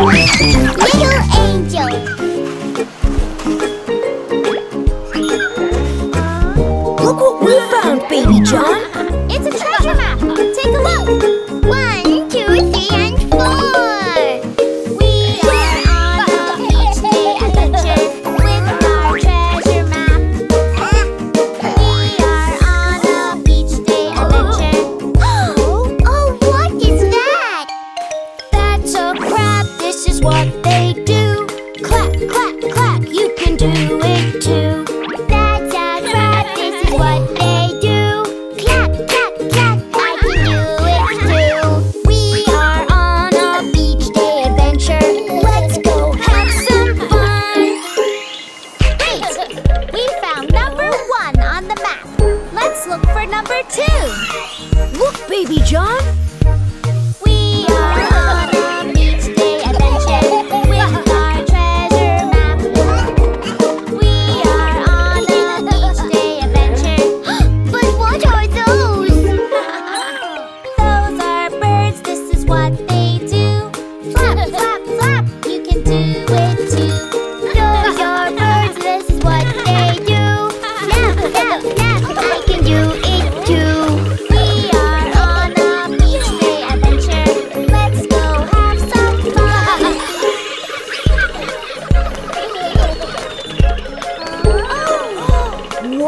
Little angel. Look what we found, Baby John! do. clack clack clack. you can do it too.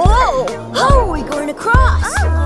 Whoa! Oh, how are we going to cross? Oh.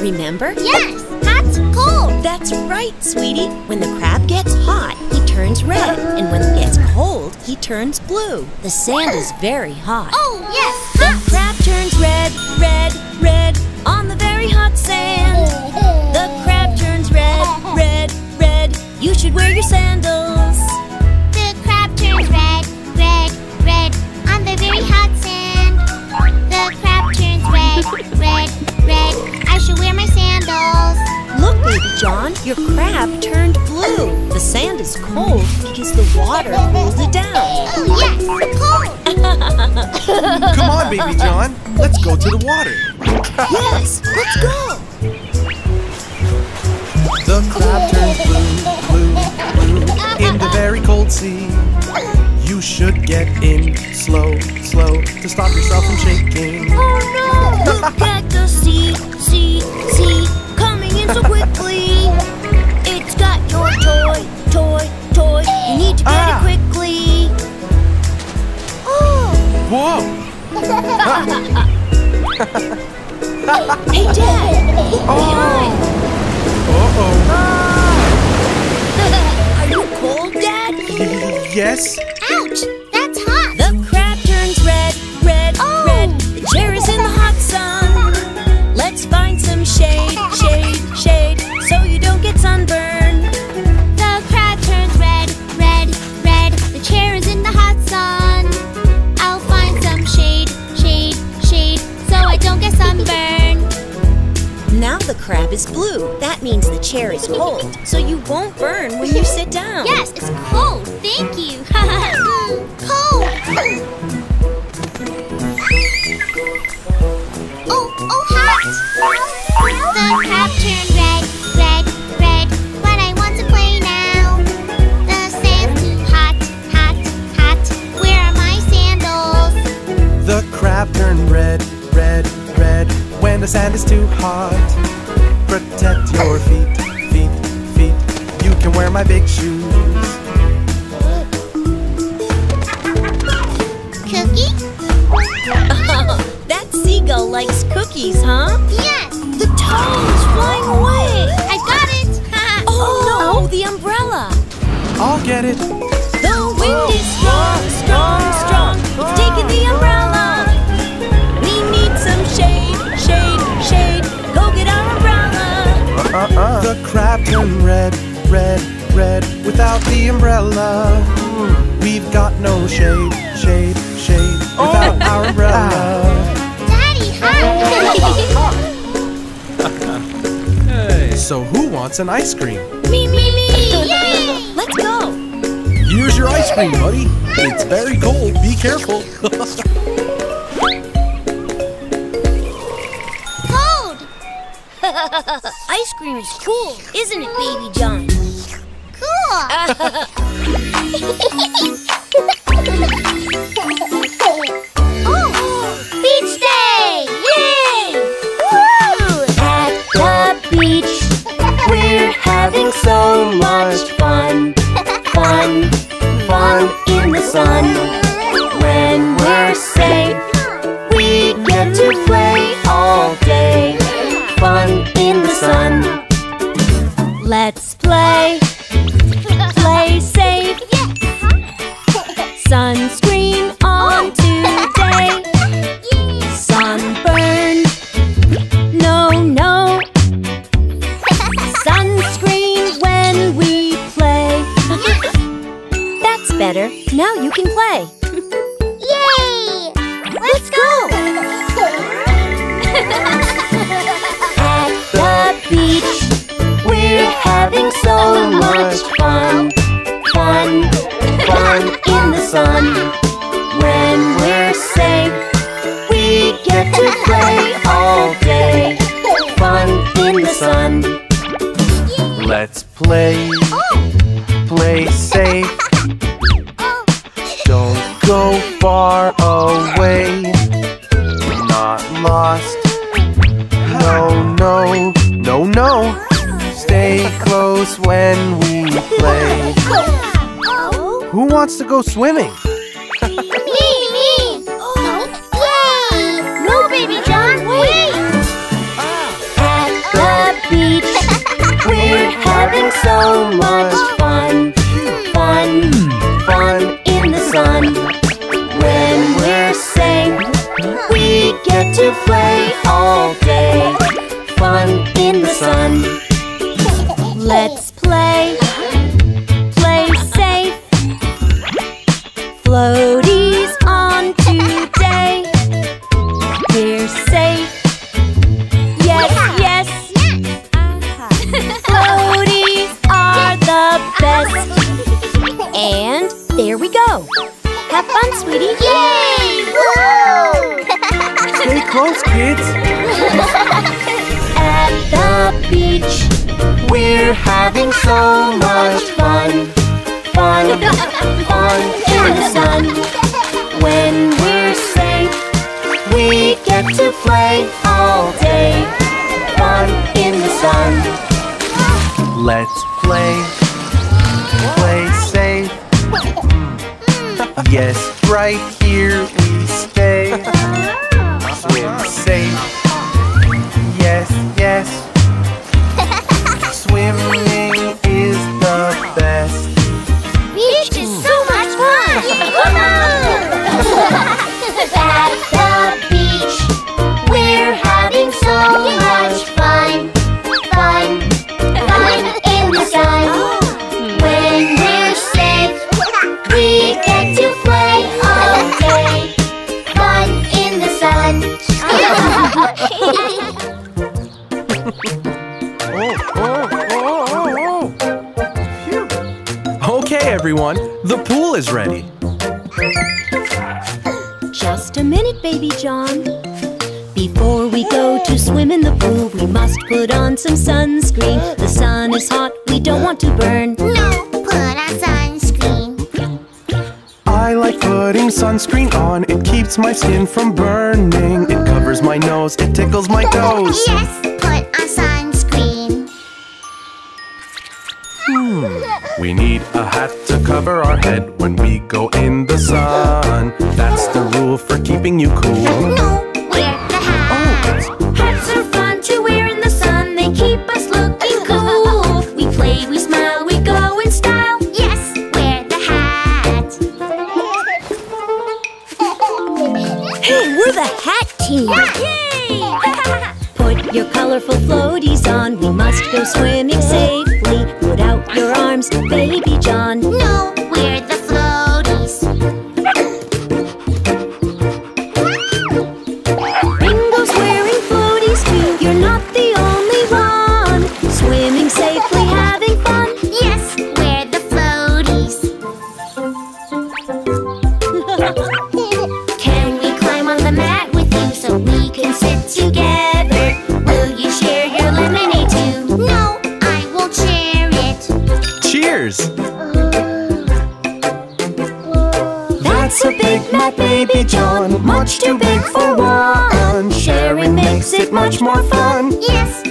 remember? Yes, that's cold. That's right, sweetie. When the crab gets hot, he turns red. And when it gets cold, he turns blue. The sand is very hot. Oh, yes, The crab turns red, red, red on the very hot sand. Oh, oh. The crab turns red, red, red. You should wear your sandals. John, your crab turned blue. The sand is cold because the water cooled it down. Oh, yes, cold. Come on, baby John. Let's go to the water. Yes, let's go. The crab turns blue, blue, blue in the very cold sea. You should get in slow, slow to stop yourself from shaking. Oh no! Look at the sea, sea, sea coming in so quickly. It's got your toy, toy, toy. You need to get Ah. it quickly. Oh, Whoa! hey Dad, look behind. Uh-oh. Are you cold, Dad? Yes? The is blue. That means the chair is cold, so you won't burn when you sit down. Yes, it's cold. Thank you. cold. Oh, oh, hot. The crab turned red, red, red. But I want to play now. The sand's too hot, hot, hot. Where are my sandals? The crab turned red, red, red when the sand is too hot. Protect your feet, feet, feet. You can wear my big shoes. Cookie? that seagull likes cookies, huh? Yes. The toad is flying away. I got it. Oh no, the umbrella. I'll get it? The wind is strong, oh, strong, oh, strong. Oh, it's taking Uh-uh. The crab turned red, red, red without the umbrella. Hmm. We've got no shade, shade, shade oh. without our umbrella. Daddy, hi! So who wants an ice cream? Me, me, me. Yay! Let's go. Here's your ice cream, buddy. It's very cold. Be careful. Cold! Ice cream is cool, isn't it, Baby John? oh! Beach day! Yay! Woo! At the beach, we're having so much fun. Fun, fun in the sun. Let's play, play safe. Don't go far away. Not lost. No, no, no, no. Stay close when we play. Who wants to go swimming? having so much oh. fun. Fun, fun in the sun. When we're safe, we get to play all day. Fun in the sun. There we go. Have fun, sweetie. Yay! Woo! Stay close, kids. At the beach, we're having so much fun. Fun, fun in the sun. When we're safe, we get to play all day. Fun in the sun. Let's play, play Yes, right here we stay. Swim safe. Everyone, the pool is ready. Just a minute, baby John. Before we go to swim in the pool, we must put on some sunscreen. The sun is hot, we don't want to burn. no, put on sunscreen. I like putting sunscreen on. It keeps my skin from burning. It covers my nose. It tickles my toes. Yes, put on sunscreen. We need a hat to cover our head when we go in the sun. That's the rule for keeping you cool. No, wear the hat. Oh. Hats are fun to wear in the sun. They keep us looking cool. We play, we smile, we go in style. Yes, wear the hat. Hey, we're the hat team. Yeah. yay! Put your colorful floaties on. We must go swimming safely arms, Baby John. No! That's a Big Mac, baby John. Much too big for one. Sharing makes it much more fun. Yes.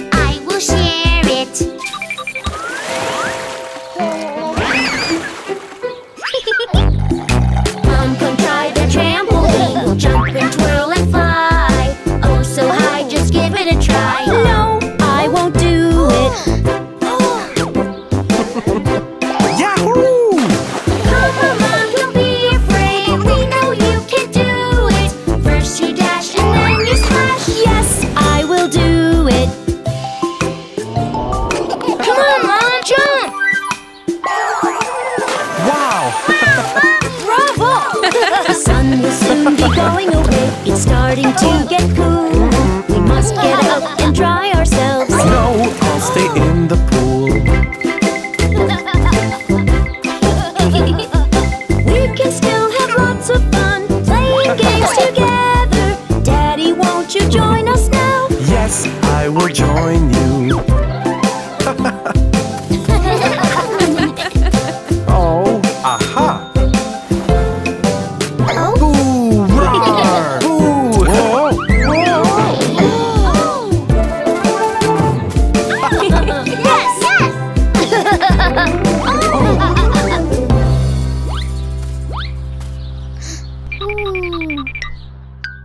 will join you.